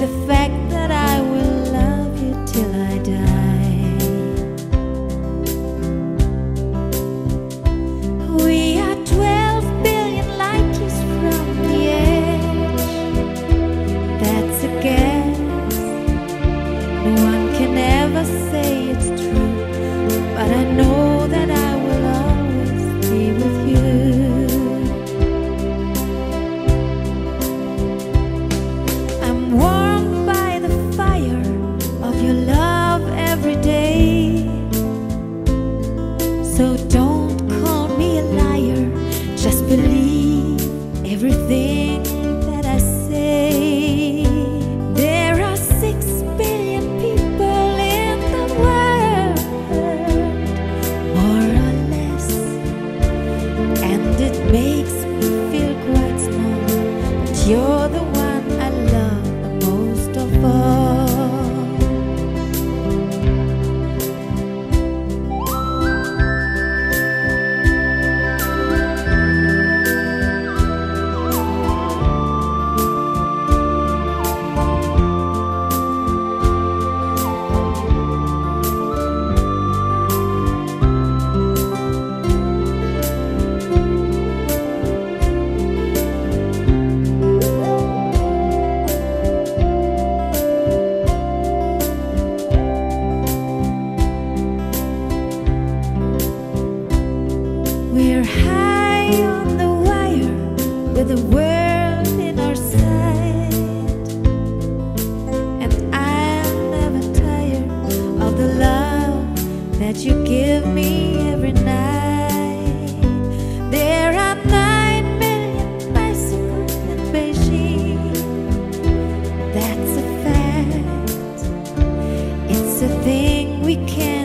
the fact that I will love you till I die. We are 12 billion light years from the edge. That's a guess. No one can ever say it's true, but I know. you give me every night. There are nine million bicycles in Beijing. That's a fact. It's a thing we can't.